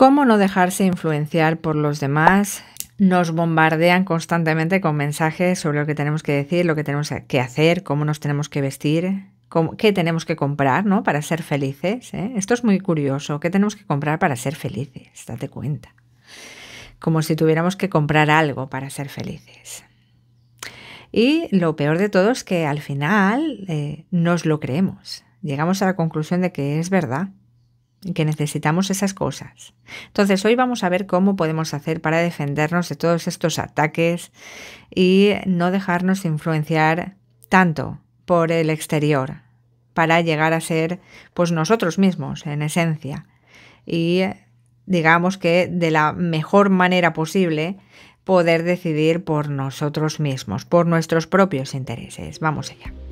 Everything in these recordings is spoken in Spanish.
¿Cómo no dejarse influenciar por los demás? Nos bombardean constantemente con mensajes sobre lo que tenemos que decir, lo que tenemos que hacer, cómo nos tenemos que vestir, qué tenemos que comprar ¿no? para ser felices. ¿eh? Esto es muy curioso. ¿Qué tenemos que comprar para ser felices? Date cuenta. Como si tuviéramos que comprar algo para ser felices. Y lo peor de todo es que al final eh, nos lo creemos. Llegamos a la conclusión de que es verdad que necesitamos esas cosas. Entonces hoy vamos a ver cómo podemos hacer para defendernos de todos estos ataques y no dejarnos influenciar tanto por el exterior para llegar a ser pues nosotros mismos en esencia y digamos que de la mejor manera posible poder decidir por nosotros mismos, por nuestros propios intereses. Vamos allá.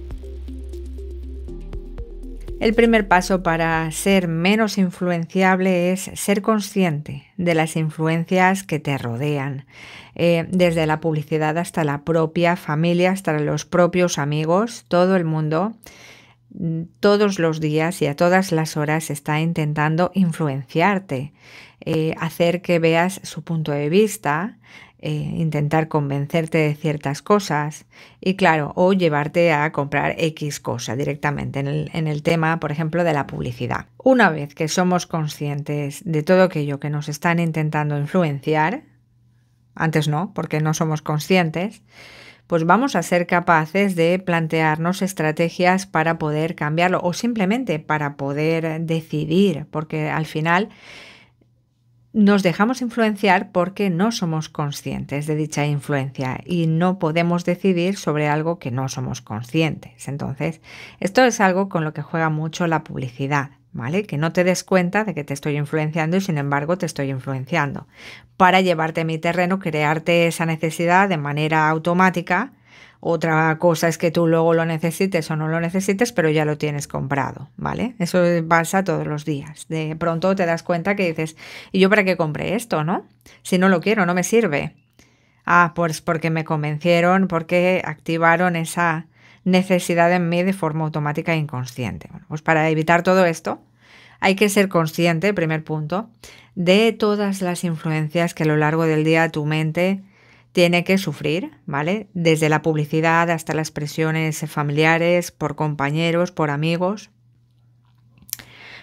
El primer paso para ser menos influenciable es ser consciente de las influencias que te rodean, eh, desde la publicidad hasta la propia familia, hasta los propios amigos, todo el mundo todos los días y a todas las horas está intentando influenciarte, eh, hacer que veas su punto de vista, eh, intentar convencerte de ciertas cosas y claro, o llevarte a comprar X cosa directamente en el, en el tema, por ejemplo, de la publicidad. Una vez que somos conscientes de todo aquello que nos están intentando influenciar, antes no, porque no somos conscientes, pues vamos a ser capaces de plantearnos estrategias para poder cambiarlo o simplemente para poder decidir, porque al final nos dejamos influenciar porque no somos conscientes de dicha influencia y no podemos decidir sobre algo que no somos conscientes. Entonces, esto es algo con lo que juega mucho la publicidad. ¿Vale? Que no te des cuenta de que te estoy influenciando y sin embargo te estoy influenciando. Para llevarte a mi terreno, crearte esa necesidad de manera automática otra cosa es que tú luego lo necesites o no lo necesites, pero ya lo tienes comprado, ¿vale? Eso pasa todos los días. De pronto te das cuenta que dices, ¿y yo para qué compré esto, no? Si no lo quiero, no me sirve. Ah, pues porque me convencieron, porque activaron esa necesidad en mí de forma automática e inconsciente. Bueno, pues para evitar todo esto, hay que ser consciente, primer punto, de todas las influencias que a lo largo del día tu mente tiene que sufrir, ¿vale? Desde la publicidad hasta las presiones familiares, por compañeros, por amigos,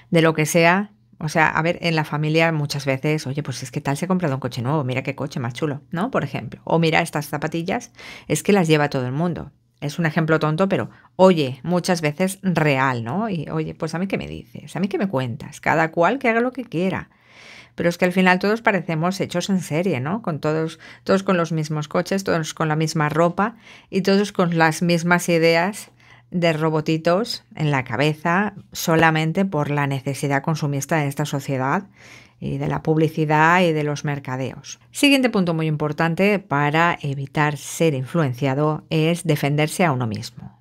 de lo que sea. O sea, a ver, en la familia muchas veces, oye, pues es que tal se ha comprado un coche nuevo, mira qué coche más chulo, ¿no? Por ejemplo. O mira estas zapatillas, es que las lleva todo el mundo. Es un ejemplo tonto, pero oye, muchas veces real, ¿no? Y oye, pues a mí qué me dices, a mí qué me cuentas, cada cual que haga lo que quiera pero es que al final todos parecemos hechos en serie, ¿no? Con todos, todos con los mismos coches, todos con la misma ropa y todos con las mismas ideas de robotitos en la cabeza solamente por la necesidad consumista de esta sociedad y de la publicidad y de los mercadeos. Siguiente punto muy importante para evitar ser influenciado es defenderse a uno mismo.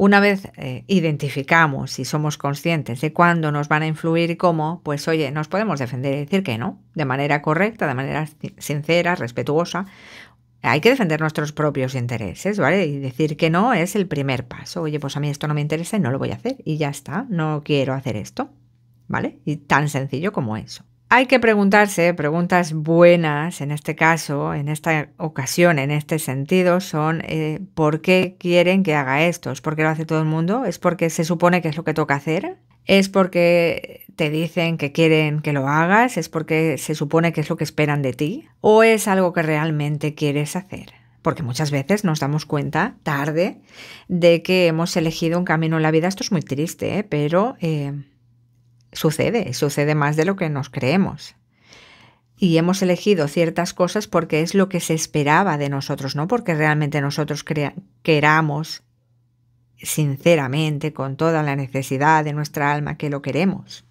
Una vez eh, identificamos y somos conscientes de cuándo nos van a influir y cómo, pues oye, nos podemos defender y decir que no, de manera correcta, de manera sincera, respetuosa. Hay que defender nuestros propios intereses, ¿vale? Y decir que no es el primer paso. Oye, pues a mí esto no me interesa y no lo voy a hacer y ya está, no quiero hacer esto, ¿vale? Y tan sencillo como eso. Hay que preguntarse, preguntas buenas en este caso, en esta ocasión, en este sentido, son eh, ¿por qué quieren que haga esto? ¿Es porque lo hace todo el mundo? ¿Es porque se supone que es lo que toca hacer? ¿Es porque te dicen que quieren que lo hagas? ¿Es porque se supone que es lo que esperan de ti? ¿O es algo que realmente quieres hacer? Porque muchas veces nos damos cuenta tarde de que hemos elegido un camino en la vida. Esto es muy triste, ¿eh? pero... Eh, Sucede, sucede más de lo que nos creemos. Y hemos elegido ciertas cosas porque es lo que se esperaba de nosotros, no porque realmente nosotros queramos sinceramente, con toda la necesidad de nuestra alma, que lo queremos.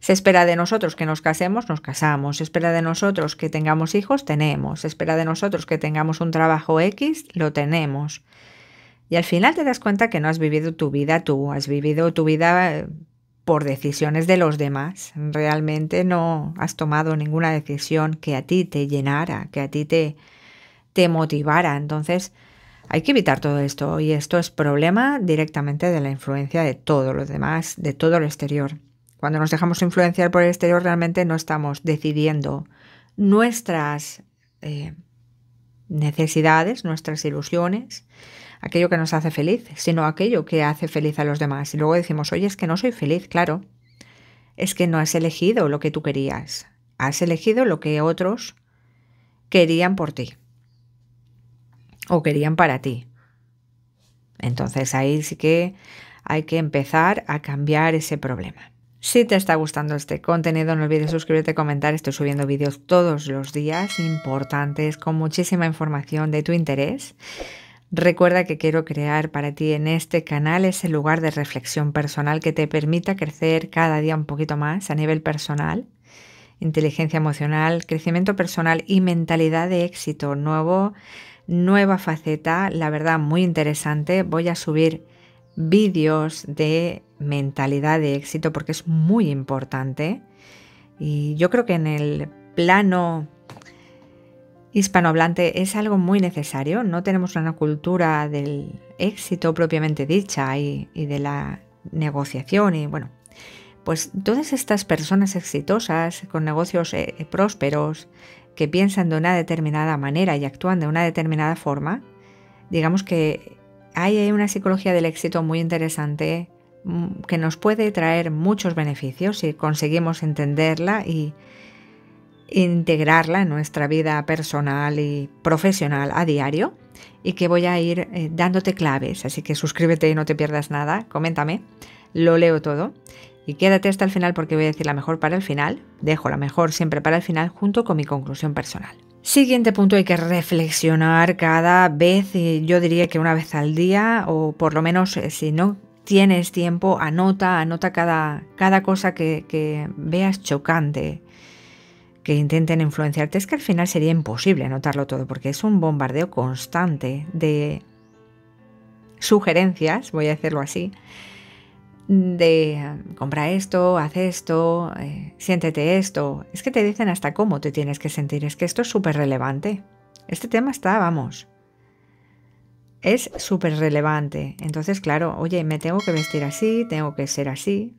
Se espera de nosotros que nos casemos, nos casamos. Se espera de nosotros que tengamos hijos, tenemos. Se espera de nosotros que tengamos un trabajo X, lo tenemos. Y al final te das cuenta que no has vivido tu vida tú, has vivido tu vida por decisiones de los demás. Realmente no has tomado ninguna decisión que a ti te llenara, que a ti te, te motivara. Entonces, hay que evitar todo esto y esto es problema directamente de la influencia de todo lo demás, de todo lo exterior. Cuando nos dejamos influenciar por el exterior, realmente no estamos decidiendo nuestras eh, necesidades, nuestras ilusiones, aquello que nos hace feliz, sino aquello que hace feliz a los demás. Y luego decimos, oye, es que no soy feliz, claro. Es que no has elegido lo que tú querías. Has elegido lo que otros querían por ti. O querían para ti. Entonces ahí sí que hay que empezar a cambiar ese problema. Si te está gustando este contenido, no olvides suscribirte, comentar. Estoy subiendo vídeos todos los días importantes con muchísima información de tu interés. Recuerda que quiero crear para ti en este canal ese lugar de reflexión personal que te permita crecer cada día un poquito más a nivel personal, inteligencia emocional, crecimiento personal y mentalidad de éxito. Nuevo, nueva faceta, la verdad muy interesante. Voy a subir vídeos de mentalidad de éxito porque es muy importante. Y yo creo que en el plano hispanohablante es algo muy necesario. No tenemos una cultura del éxito propiamente dicha y, de la negociación y bueno, pues todas estas personas exitosas con negocios eh, prósperos que piensan de una determinada manera y actúan de una determinada forma, digamos que hay una psicología del éxito muy interesante mm, que nos puede traer muchos beneficios si conseguimos entenderla y integrarla en nuestra vida personal y profesional a diario y que voy a ir eh, dándote claves, así que suscríbete y no te pierdas nada, coméntame, lo leo todo. Y quédate hasta el final porque voy a decir la mejor para el final, dejo la mejor siempre para el final junto con mi conclusión personal. Siguiente punto, hay que reflexionar cada vez, y yo diría que una vez al día, o por lo menos eh, si no tienes tiempo, anota, anota cada, cada cosa que, que veas chocante, que intenten influenciarte. Es que al final sería imposible anotarlo todo, porque es un bombardeo constante de sugerencias, voy a decirlo así, de compra esto, haz esto, eh, siéntete esto. Es que te dicen hasta cómo te tienes que sentir. Es que esto es súper relevante. Este tema está, vamos, es súper relevante. Entonces, claro, oye, me tengo que vestir así, tengo que ser así,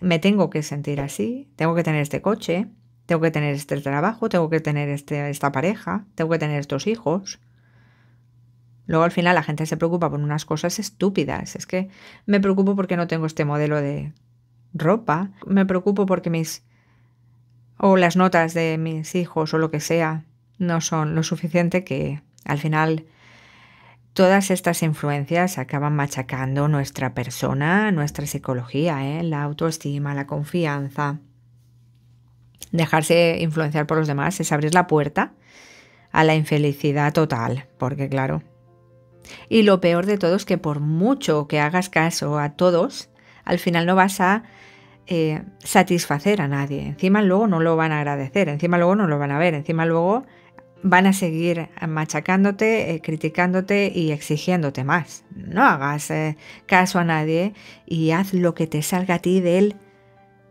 me tengo que sentir así, tengo que tener este coche, tengo que tener este trabajo, tengo que tener este, esta pareja, tengo que tener estos hijos. Luego al final la gente se preocupa por unas cosas estúpidas. Es que me preocupo porque no tengo este modelo de ropa. Me preocupo porque mis... o las notas de mis hijos o lo que sea no son lo suficiente que al final todas estas influencias acaban machacando nuestra persona, nuestra psicología, ¿eh? la autoestima, la confianza. Dejarse influenciar por los demás es abrir la puerta a la infelicidad total, porque claro, y lo peor de todo es que por mucho que hagas caso a todos, al final no vas a eh, satisfacer a nadie. Encima luego no lo van a agradecer, encima luego no lo van a ver, encima luego van a seguir machacándote, eh, criticándote y exigiéndote más. No hagas eh, caso a nadie y haz lo que te salga a ti del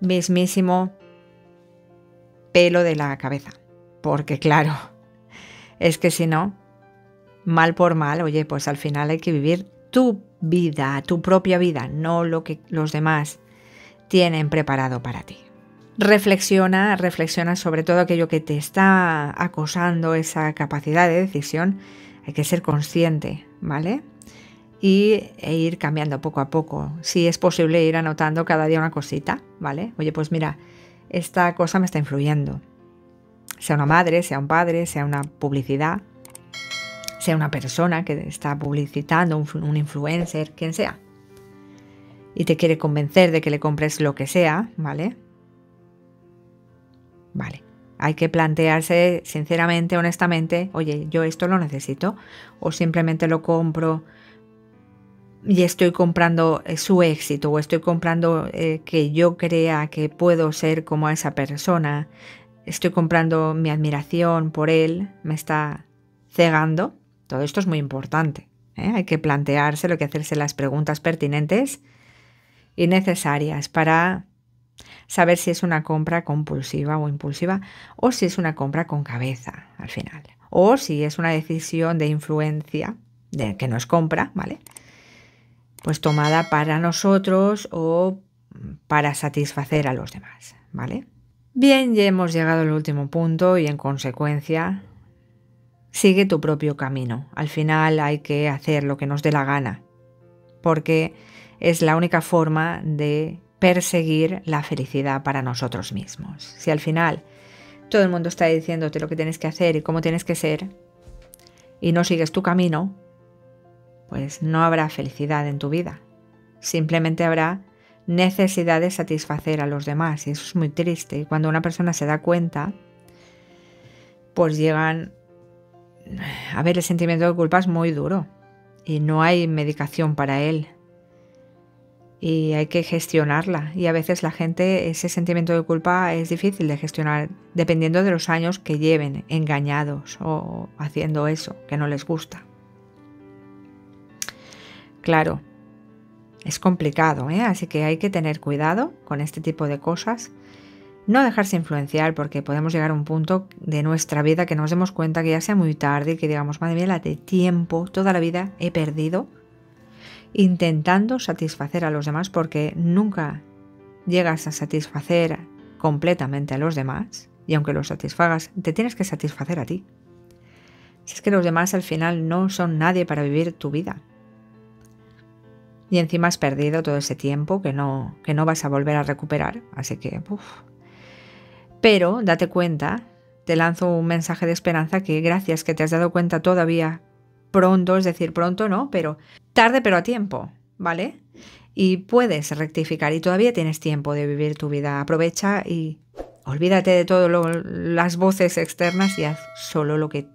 mismísimo pelo de la cabeza. Porque claro, es que si no, mal por mal, oye, pues al final hay que vivir tu vida, tu propia vida, no lo que los demás tienen preparado para ti. Reflexiona, reflexiona sobre todo aquello que te está acosando esa capacidad de decisión. Hay que ser consciente, ¿vale? Y e ir cambiando poco a poco. Si es posible ir anotando cada día una cosita, ¿vale? Oye, pues mira, esta cosa me está influyendo. Sea una madre, sea un padre, sea una publicidad, sea una persona que está publicitando, un, influencer, quien sea, y te quiere convencer de que le compres lo que sea, ¿vale? Vale. Hay que plantearse sinceramente, honestamente, oye, yo esto lo necesito o simplemente lo compro y estoy comprando eh, su éxito o estoy comprando eh, que yo crea que puedo ser como esa persona, estoy comprando mi admiración por él, me está cegando. Todo esto es muy importante. ¿eh? Hay que plantearse lo que hacerse las preguntas pertinentes y necesarias para saber si es una compra compulsiva o impulsiva o si es una compra con cabeza al final. O si es una decisión de influencia, de que no es compra, ¿vale? Pues tomada para nosotros o para satisfacer a los demás, ¿vale? Bien, ya hemos llegado al último punto y en consecuencia sigue tu propio camino. Al final hay que hacer lo que nos dé la gana, porque es la única forma de perseguir la felicidad para nosotros mismos. Si al final todo el mundo está diciéndote lo que tienes que hacer y cómo tienes que ser, y no sigues tu camino, pues no habrá felicidad en tu vida. Simplemente habrá necesidad de satisfacer a los demás y eso es muy triste. Y cuando una persona se da cuenta, pues llegan a ver el sentimiento de culpa es muy duro y no hay medicación para él y hay que gestionarla y a veces la gente ese sentimiento de culpa es difícil de gestionar dependiendo de los años que lleven engañados o haciendo eso que no les gusta. Claro, es complicado, ¿eh? así que hay que tener cuidado con este tipo de cosas. No dejarse influenciar porque podemos llegar a un punto de nuestra vida que nos demos cuenta que ya sea muy tarde y que digamos, madre mía, la de tiempo, toda la vida he perdido intentando satisfacer a los demás porque nunca llegas a satisfacer completamente a los demás y aunque los satisfagas, te tienes que satisfacer a ti. Si es que los demás al final no son nadie para vivir tu vida y encima has perdido todo ese tiempo que no, que no vas a volver a recuperar. Así que, uff. Pero date cuenta, te lanzo un mensaje de esperanza que gracias que te has dado cuenta todavía pronto, es decir, pronto no, pero tarde pero a tiempo, ¿vale? Y puedes rectificar y todavía tienes tiempo de vivir tu vida. Aprovecha y olvídate de todas las voces externas y haz solo lo que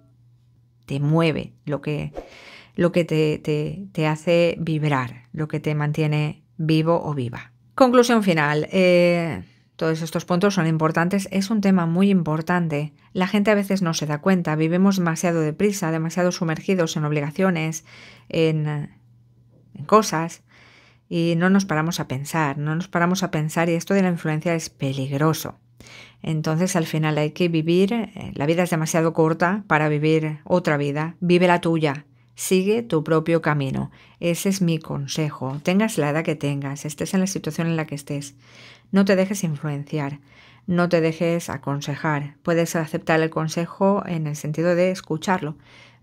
te mueve, lo que lo que te, te, hace vibrar, lo que te mantiene vivo o viva. Conclusión final. Eh, todos estos puntos son importantes. Es un tema muy importante. La gente a veces no se da cuenta. Vivimos demasiado deprisa, demasiado sumergidos en obligaciones, en, en cosas, y no nos paramos a pensar, no nos paramos a pensar y esto de la influencia es peligroso. Entonces al final hay que vivir, eh, la vida es demasiado corta para vivir otra vida, vive la tuya, Sigue tu propio camino. Ese es mi consejo. Tengas la edad que tengas, estés en la situación en la que estés. No te dejes influenciar, no te dejes aconsejar. Puedes aceptar el consejo en el sentido de escucharlo,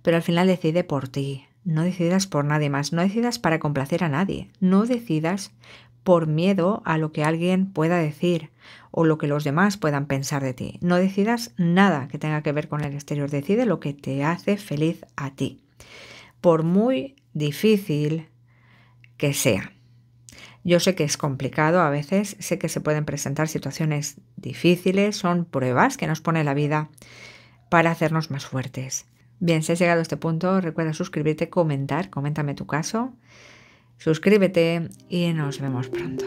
pero al final decide por ti. No decidas por nadie más, no decidas para complacer a nadie, no decidas por miedo a lo que alguien pueda decir o lo que los demás puedan pensar de ti. No decidas nada que tenga que ver con el exterior, decide lo que te hace feliz a ti por muy difícil que sea. Yo sé que es complicado a veces, sé que se pueden presentar situaciones difíciles, son pruebas que nos pone la vida para hacernos más fuertes. Bien, si has llegado a este punto, recuerda suscribirte, comentar, coméntame tu caso, suscríbete y nos vemos pronto.